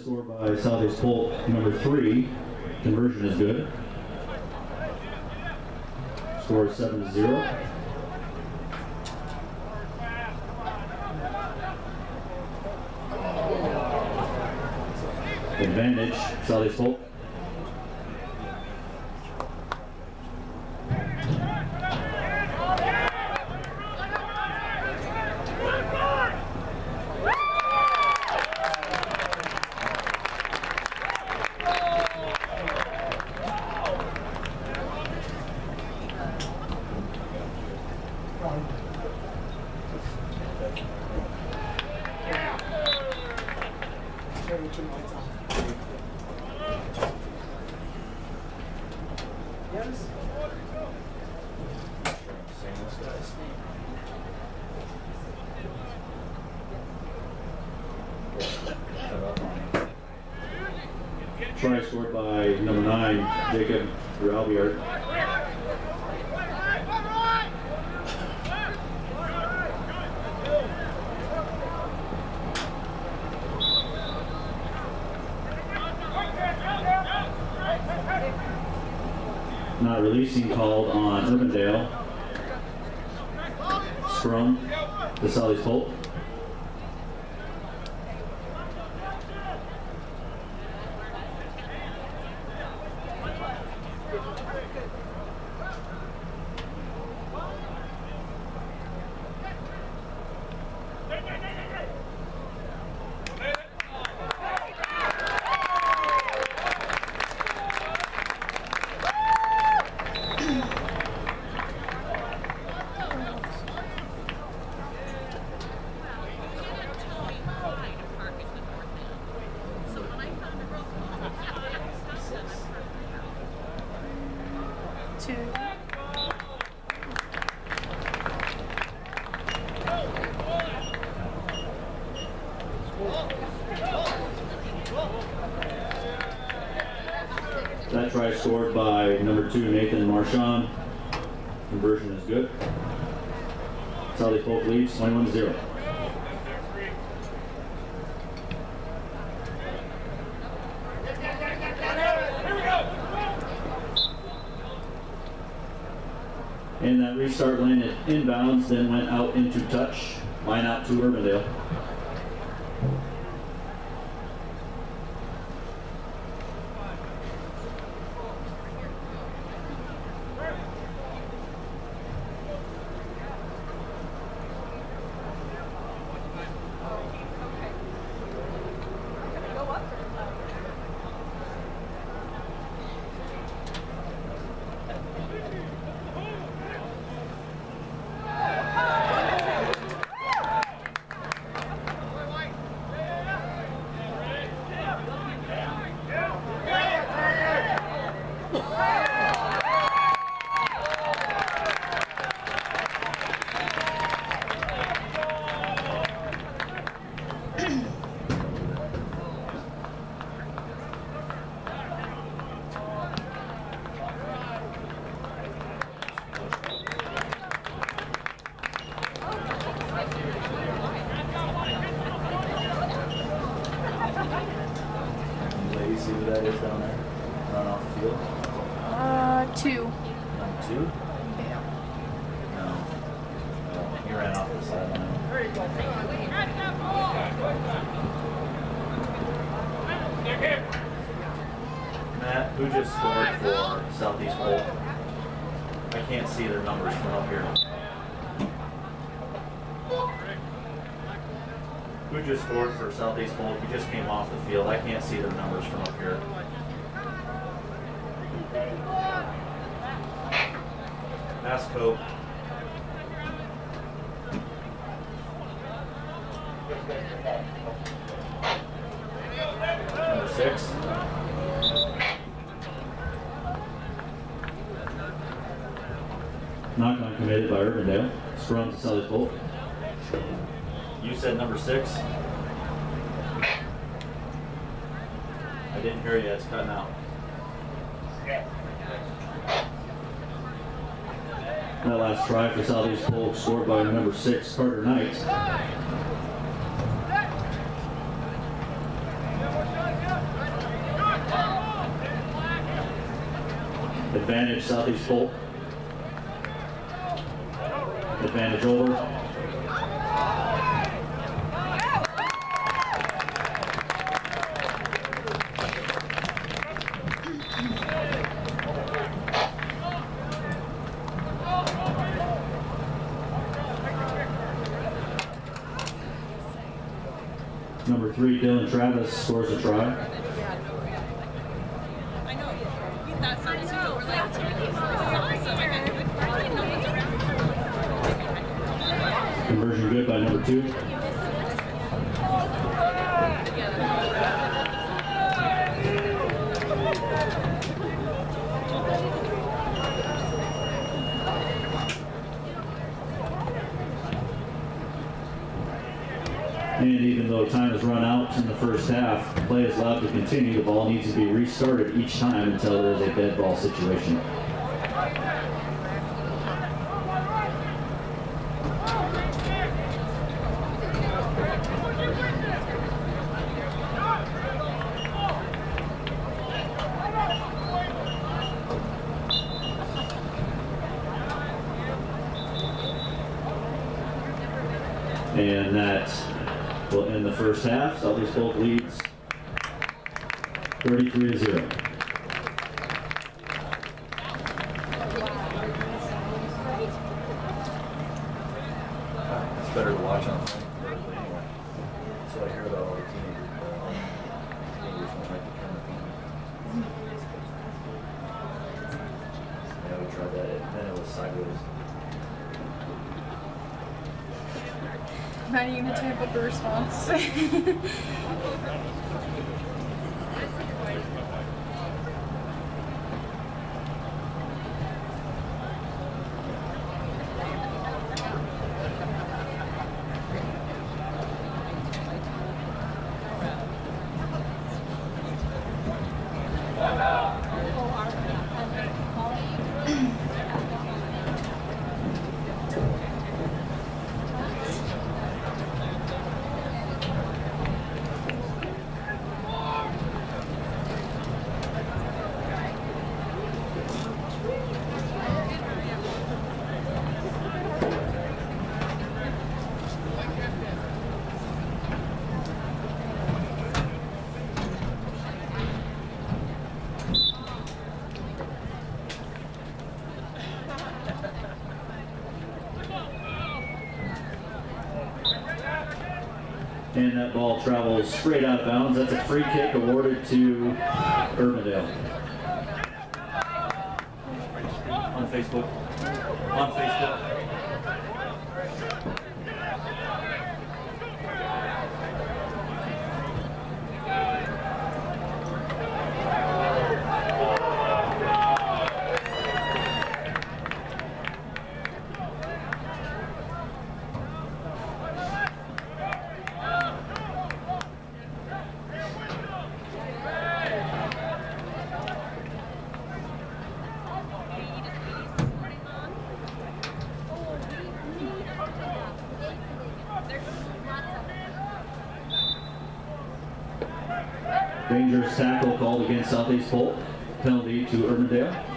Score by Southeast Polk, number three. Conversion is good. Score is seven to zero. Advantage, Southeast Polk. Try scored by number nine, Jacob Ralbiart. Not releasing called on Urbandale. Scrum to Southeast Polk. Two. That try scored by number two, Nathan Marchand. Conversion is good. Southeast Polk leads 21-0. And that restart lane at inbounds, then went out into touch. Line out to Urbandale. Ladies, see who that is down there? Run off the field? Uh, two. Number two? Yeah. No. Oh, he ran off the sideline. Matt, who just scored for Southeast Polk? I can't see their numbers from up here. Who just scored for Southeast Polk? He just came off the field. I can't see their numbers from up here. Ask Cope. Knock on committee. isolated by Urbandale. Scrum to Southeast Polk. You said number six? I didn't hear you, it's cutting out. That last try for Southeast Polk scored by number six, Carter Knight. Advantage Southeast Polk. Advantage over. Number three, Dylan Travis scores a try. I know. That sounds so we're like, awesome. I got I didn't know what's around. Conversion good by number two. And even though time has run out in the first half, play is allowed to continue. The ball needs to be restarted each time until there is a dead ball situation. And that will end the first half. Southeast Polk leads 33 to 0. It's better to watch on what I hear about Maddie, you gonna type a response? And that ball travels straight out of bounds. That's a free kick awarded to Urbandale. On Facebook. On Facebook. Against Southeast Polk. Penalty to Urbandale.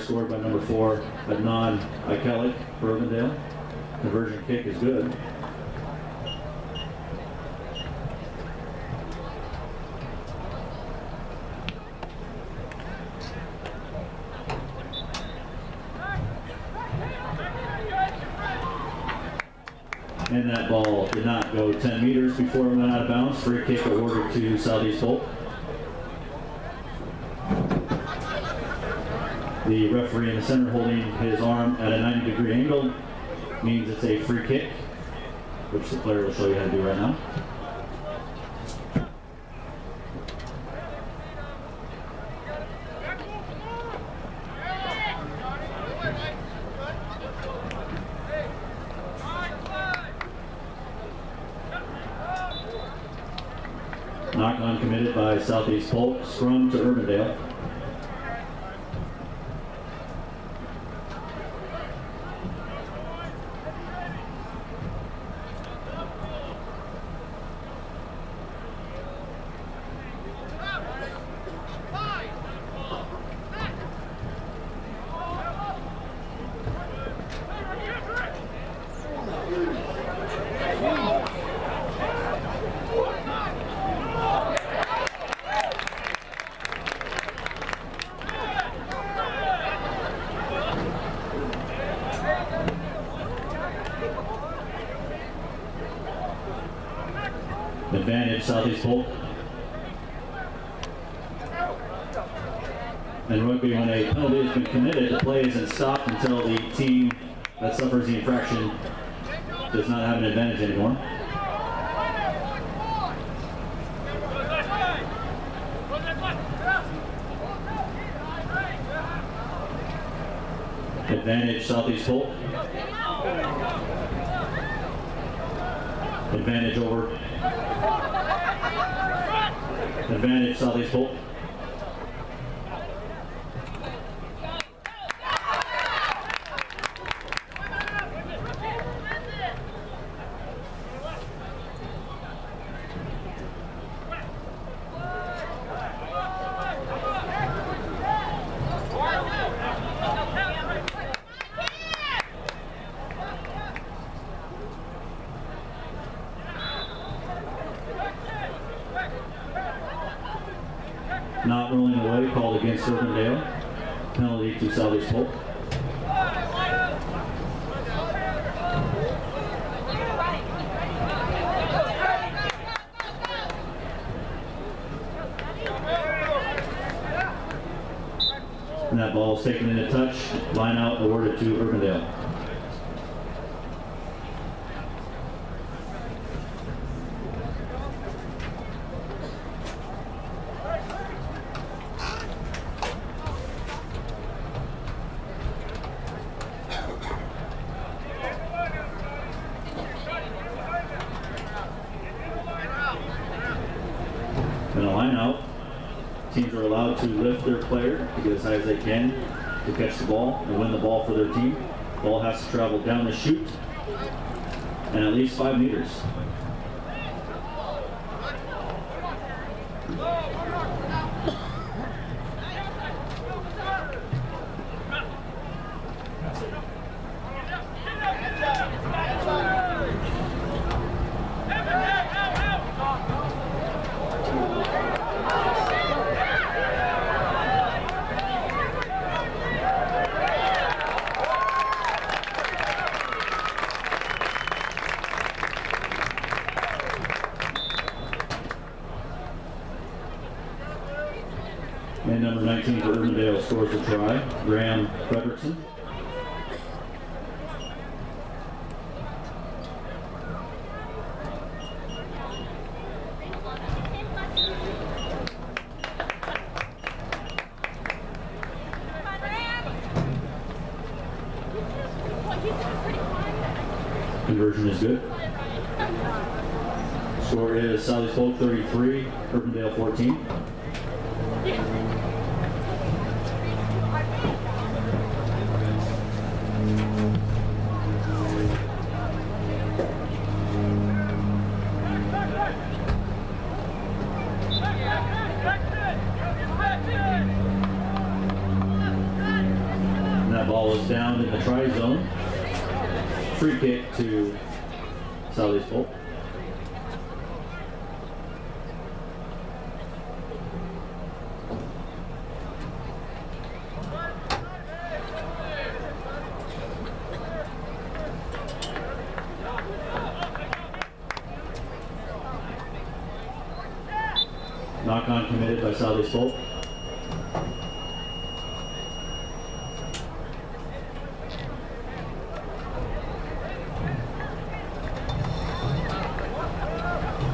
scored by number four, Adnan Ikelic for Urbandale. Conversion kick is good. And that ball did not go 10 meters before it went out of bounds. Free kick awarded to Southeast Polk. The referee in the center holding his arm at a 90 degree angle means it's a free kick, which the player will show you how to do right now. Knock on committed by Southeast Polk, scrum to Urbandale. Advantage Southeast Polk. And rugby, when a penalty has been committed, the play isn't stopped until the team that suffers the infraction does not have an advantage anymore. Advantage Southeast Polk. Advantage over. Advantage Southeast Polk. Not rolling away, called against Urbandale. Penalty to Southeast Polk. And that ball is taken in a touch. Line out awarded to Urbandale. In a line out, teams are allowed to lift their player to get as high as they can to catch the ball and win the ball for their team. The ball has to travel down the chute and at least five meters. And number 19 for Urbandale scores a try, Graham Frederickson. Conversion is good. Score is Southeast Polk 33, Urbandale 14. down in the try zone. Free kick to Southeast Polk. Knock on committed by Southeast Polk.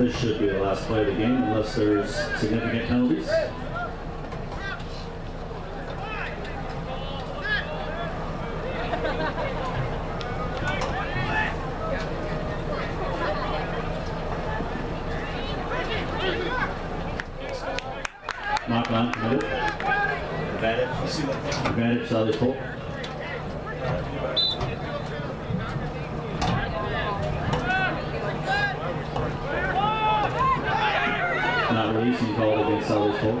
This should be the last play of the game unless there's significant penalties. Knock on. Advantage. Advantage Southeast Polk. Not releasing called against Southeast Polk.